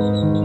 嗯。